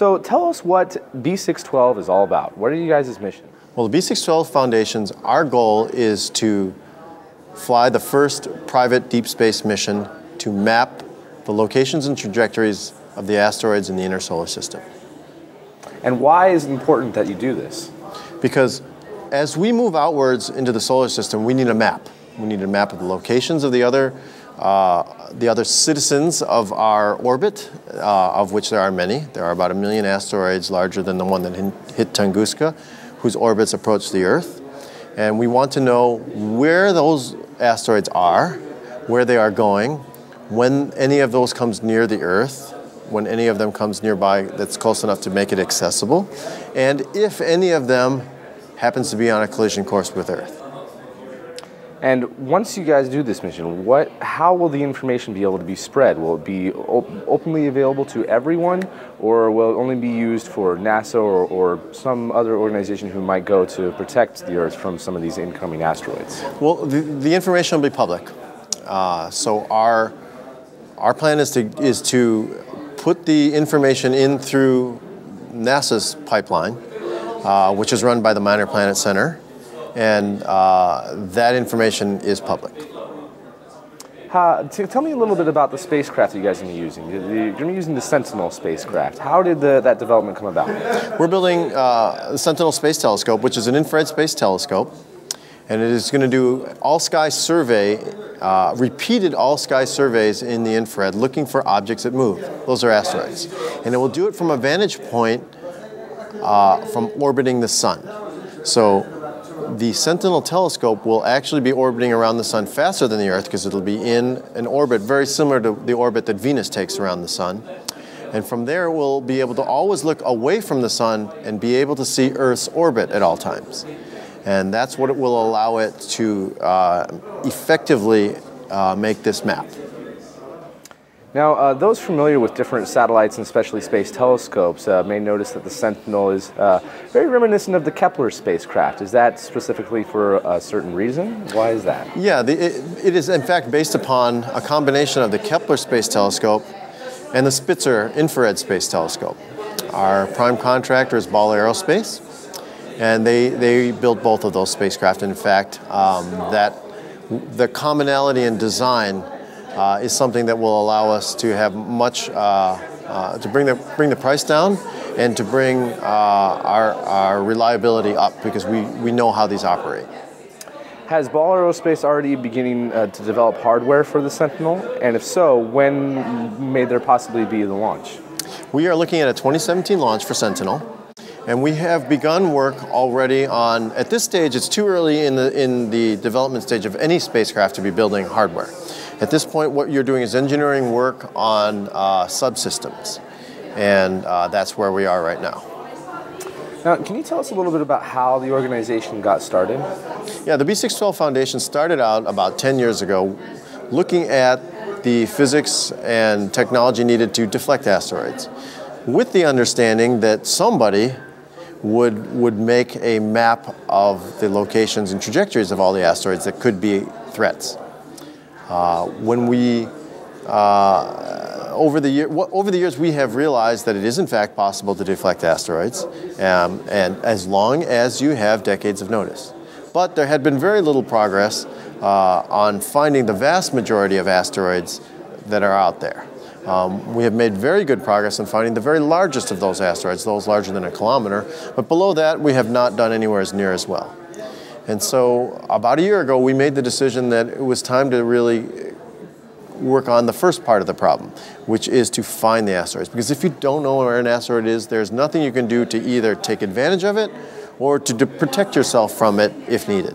So tell us what B612 is all about. What are you guys' mission? Well, the B612 Foundations, our goal is to fly the first private deep space mission to map the locations and trajectories of the asteroids in the inner solar system. And why is it important that you do this? Because as we move outwards into the solar system, we need a map. We need a map of the locations of the other, uh, the other citizens of our orbit, uh, of which there are many. There are about a million asteroids larger than the one that hit Tunguska, whose orbits approach the Earth. And we want to know where those asteroids are, where they are going, when any of those comes near the Earth, when any of them comes nearby that's close enough to make it accessible, and if any of them happens to be on a collision course with Earth. And once you guys do this mission, what, how will the information be able to be spread? Will it be op openly available to everyone, or will it only be used for NASA or, or, some other organization who might go to protect the Earth from some of these incoming asteroids? Well, the, the information will be public. Uh, so our our plan is to is to put the information in through NASA's pipeline, uh, which is run by the Minor Planet Center and uh, that information is public. Uh, tell me a little bit about the spacecraft you guys are going to be using. You're going to be using the Sentinel spacecraft. How did the, that development come about? We're building uh, the Sentinel Space Telescope, which is an infrared space telescope, and it is going to do all sky survey, uh, repeated all sky surveys in the infrared, looking for objects that move. Those are asteroids, and it will do it from a vantage point uh, from orbiting the sun. So the Sentinel telescope will actually be orbiting around the sun faster than the Earth because it'll be in an orbit very similar to the orbit that Venus takes around the sun. And from there, we'll be able to always look away from the sun and be able to see Earth's orbit at all times. And that's what it will allow it to uh, effectively uh, make this map. Now, uh, those familiar with different satellites and especially space telescopes uh, may notice that the Sentinel is uh, very reminiscent of the Kepler spacecraft. Is that specifically for a certain reason? Why is that? Yeah, the, it, it is in fact based upon a combination of the Kepler Space Telescope and the Spitzer Infrared Space Telescope. Our prime contractor is Ball Aerospace, and they, they built both of those spacecraft. In fact, um, that the commonality in design uh, is something that will allow us to have much, uh, uh, to bring the, bring the price down and to bring uh, our, our reliability up because we, we know how these operate. Has Ball Aerospace already beginning uh, to develop hardware for the Sentinel? And if so, when may there possibly be the launch? We are looking at a 2017 launch for Sentinel. And we have begun work already on, at this stage, it's too early in the, in the development stage of any spacecraft to be building hardware. At this point, what you're doing is engineering work on uh, subsystems, and uh, that's where we are right now. Now, can you tell us a little bit about how the organization got started? Yeah, the B612 Foundation started out about 10 years ago looking at the physics and technology needed to deflect asteroids with the understanding that somebody would, would make a map of the locations and trajectories of all the asteroids that could be threats. Uh, when we, uh, over, the year, over the years, we have realized that it is in fact possible to deflect asteroids, um, and as long as you have decades of notice. But there had been very little progress uh, on finding the vast majority of asteroids that are out there. Um, we have made very good progress in finding the very largest of those asteroids, those larger than a kilometer, but below that we have not done anywhere as near as well. And so about a year ago, we made the decision that it was time to really work on the first part of the problem, which is to find the asteroids. Because if you don't know where an asteroid is, there's nothing you can do to either take advantage of it or to protect yourself from it if needed.